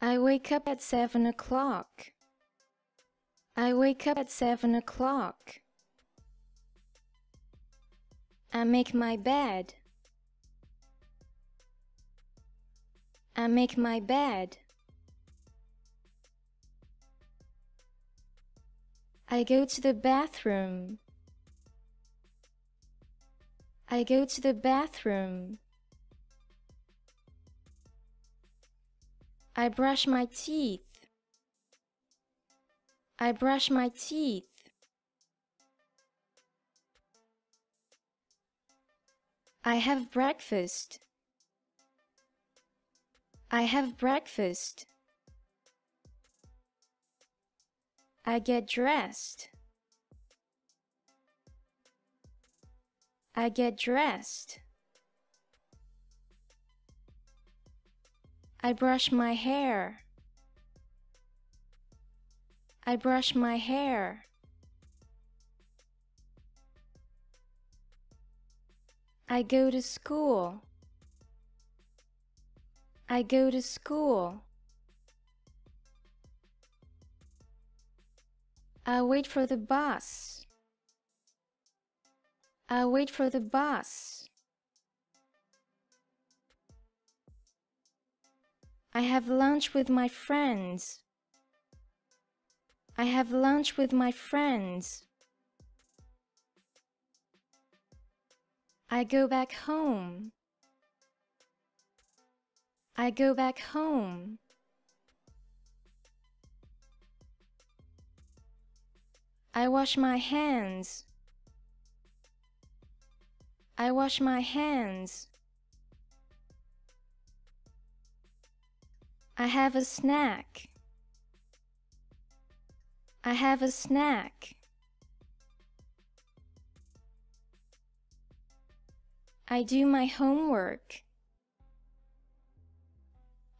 I wake up at seven o'clock. I wake up at seven o'clock. I make my bed. I make my bed. I go to the bathroom. I go to the bathroom. I brush my teeth. I brush my teeth. I have breakfast. I have breakfast. I get dressed. I get dressed. I brush my hair. I brush my hair. I go to school. I go to school. I wait for the bus. I wait for the bus. I have lunch with my friends. I have lunch with my friends. I go back home. I go back home. I wash my hands. I wash my hands. I have a snack. I have a snack. I do my homework.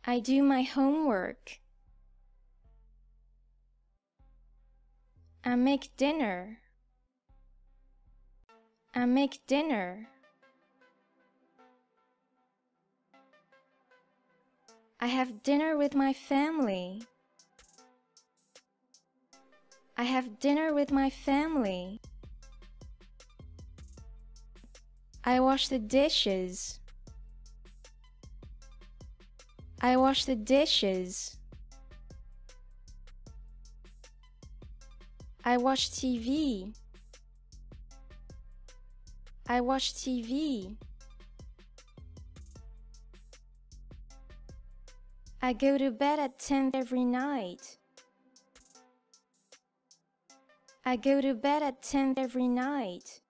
I do my homework. I make dinner. I make dinner. I have dinner with my family. I have dinner with my family. I wash the dishes. I wash the dishes. I watch TV. I watch TV. I go to bed at 10 every night. I go to bed at 10 every night.